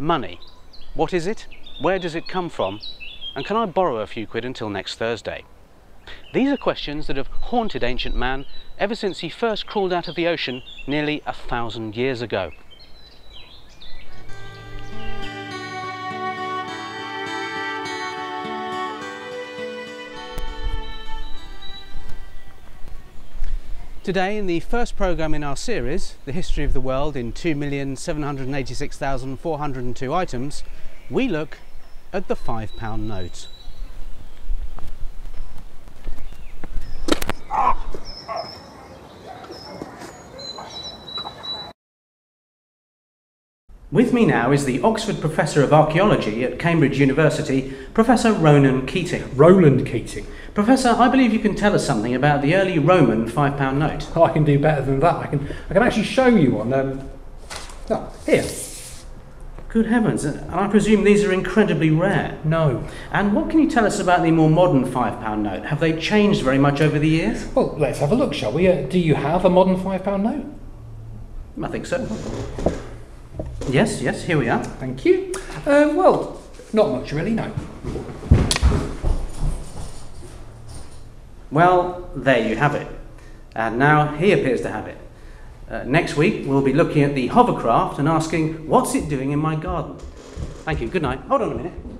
Money. What is it? Where does it come from? And can I borrow a few quid until next Thursday? These are questions that have haunted ancient man ever since he first crawled out of the ocean nearly a thousand years ago. Today, in the first programme in our series, The History of the World in 2,786,402 items, we look at the £5 note. With me now is the Oxford Professor of Archaeology at Cambridge University, Professor Ronan Keating. Roland Keating. Professor, I believe you can tell us something about the early Roman £5 note. Oh, I can do better than that. I can, I can actually show you one. Um, oh, here. Good heavens, and I presume these are incredibly rare. No. And what can you tell us about the more modern £5 note? Have they changed very much over the years? Well, let's have a look, shall we? Uh, do you have a modern £5 note? I think so. Yes, yes, here we are. Thank you. Uh, well, not much really, no. Well, there you have it. And now he appears to have it. Uh, next week, we'll be looking at the hovercraft and asking, what's it doing in my garden? Thank you. Good night. Hold on a minute.